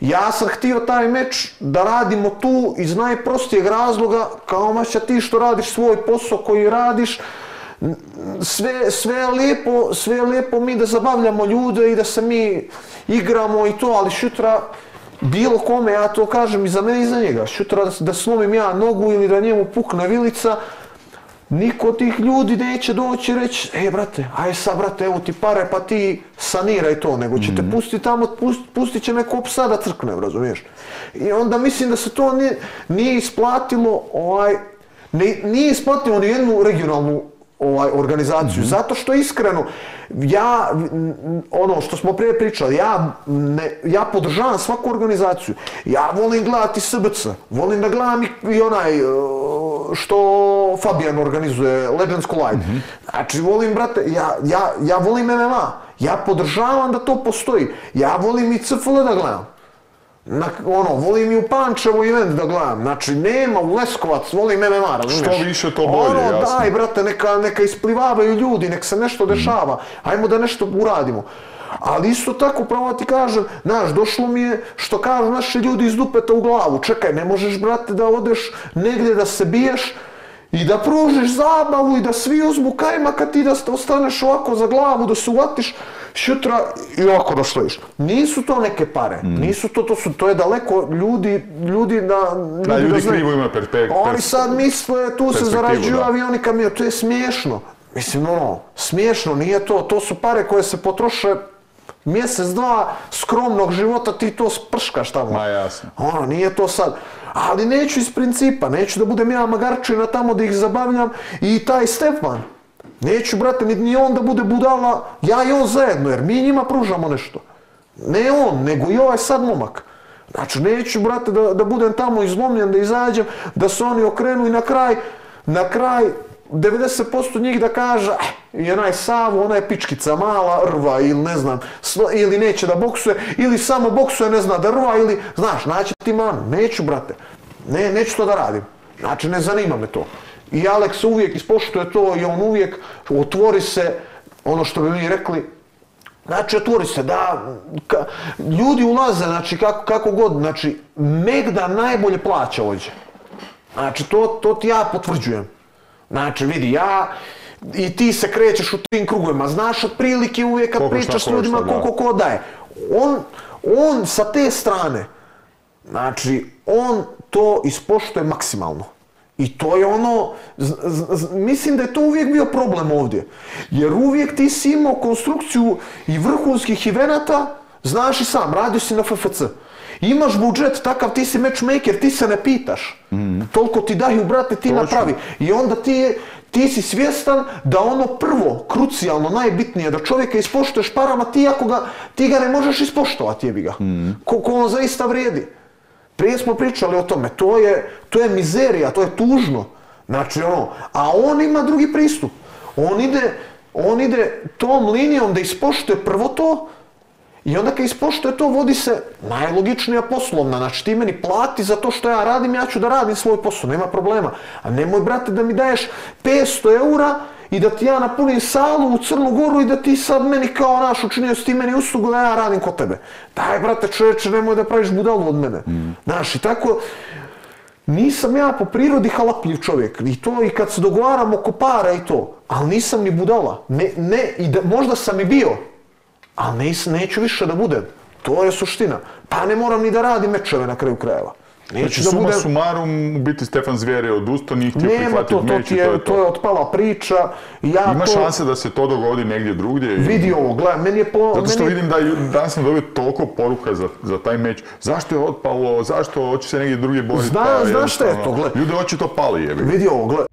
Ja sam htio taj meč da radimo tu iz najprostijeg razloga, kao maša ti što radiš svoj posao koji radiš, sve, sve, je lijepo, sve je lijepo mi da zabavljamo ljude i da se mi igramo i to, ali šutra bilo kome, ja to kažem i za mene i za njega, šutra da, da slomim ja nogu ili da njemu pukne vilica, niko tih ljudi neće doći i reći, e brate, aj sad brate, evo ti pare pa ti saniraj to, nego će te Mhm. pustiti tamo, pust, pustit će neko psa da crkne, razumiješ? I onda mislim da se to nije, nije isplatilo, ovaj, ne- nije isplatilo ni jednu regionalnu ovaj, organizaciju, zato što iskreno, ja, ono što smo prije pričali, ja, ne, ja podržavam svaku organizaciju. Ja volim gledati SBC, volim da gledam i, i onaj, uh, što Fabian organizuje, Legends Collide. Znači, volim, brate, ja, ja, ja volim MMA, ja podržavam da to postoji. Ja volim i CFL da gledam. Na, ono, volim i u Pančevo event da gledam. Znači, nema u Leskovac, volim MMA, razumiješ? Što više, to bolje, Ono, jasno. daj, brate, neka, neka isplivavaju ljudi, nek se nešto dešava. Ajmo da nešto uradimo. Ali isto tako, pravo ti kažem, znaš, došlo mi je, što kažu naši ljudi iz dupeta u glavu. Čekaj, ne možeš, brate, da odeš negdje da se biješ i da pružiš zabavu i da svi uzmu kajmaka ti da st- ostaneš ovako za glavu, da se uvatiš šutra i ovako da stojiš. Nisu to neke pare, nisu to, to su, to je daleko ljudi, ljudi da... Da, ljudi znaju. krivo imaju perspek- Oni sad misle, tu se perspektivu, zarađuju da. avioni kamion, to je smiješno. Mislim, ono, smiješno, nije to, to su pare koje se potroše mjesec, dva skromnog života, ti to sprškaš tamo. Ma jasno. Ono, nije to sad. Ali neću iz principa, neću da budem ja magarčina tamo da ih zabavljam i taj Stefan. Neću, brate, ni, ni on da bude budala, ja i on zajedno, jer mi njima pružamo nešto. Ne on, nego i ovaj sad momak. Znači, neću, brate, da, da budem tamo izlomljen, da izađem, da se oni okrenu i na kraj, na kraj, 90% njih da kaže, eh, i onaj Savo, ona je pičkica mala, rva ili ne znam, ili neće da boksuje, ili samo boksuje, ne zna da rva, ili, znaš, naći ti manu. Neću, brate. Ne, neću to da radim. Znači, ne zanima me to. I Alex uvijek ispoštuje to i on uvijek otvori se, ono što bi mi rekli, Znači, otvori se, da, ljudi ulaze, znači, kako, kako god, znači, Megda najbolje plaća ovdje. Znači, to, to ti ja potvrđujem. Znači, vidi, ja, i ti se krećeš u tim krugovima, znaš otprilike uvijek kad Koliko pričaš s ljudima koliko ko daje. On, on sa te strane, znači, on to ispoštuje maksimalno. I to je ono, z- z- z- mislim da je to uvijek bio problem ovdje. Jer uvijek ti si imao konstrukciju i vrhunskih evenata, znaš i sam, radio si na FFC. Imaš budžet takav, ti si matchmaker, ti se ne pitaš. Toliko ti daju, brate, ti Točno. napravi. I onda ti, je, ti si svjestan da ono prvo, krucijalno, najbitnije, da čovjeka ispoštuješ parama, ti ako ga, ti ga ne možeš ispoštovati, jebi ga. Koliko on zaista vrijedi. Prije smo pričali o tome, to je, to je mizerija, to je tužno. Znači ono, a on ima drugi pristup. On ide, on ide tom linijom da ispoštuje prvo to i onda kad ispoštuje to vodi se najlogičnija poslovna. Znači ti meni plati za to što ja radim, ja ću da radim svoj posao, nema problema. A nemoj brate da mi daješ 500 eura i da ti ja napunim salu u Crnu Goru i da ti sad meni kao naš učinio si ti meni uslugu da ja radim kod tebe. Daj brate čovječe, nemoj da praviš budalu od mene. Znaš i tako, nisam ja po prirodi halapljiv čovjek. I to i kad se dogovaramo oko para i to. Ali nisam ni budala. Ne, ne, i da, možda sam i bio. Ali neću više da budem. To je suština. Pa ne moram ni da radim mečeve na kraju krajeva. Neću Znači, da suma budem... sumarum, u biti Stefan Zvijer je odustao, nije htio prihvatiti to, to, meč ti je, to je to je to. otpala priča. Ja Ima to... šanse da se to dogodi negdje drugdje? Vidi ovo, gledaj, meni je po... Zato što meni... vidim da danas sam dobio toliko poruka za, za taj meč. Zašto je otpalo, zašto hoće se negdje drugdje boriti? Zna- pa znaš šta je to, gle. Ljude očito pali jebi. Vidi ovo, gle,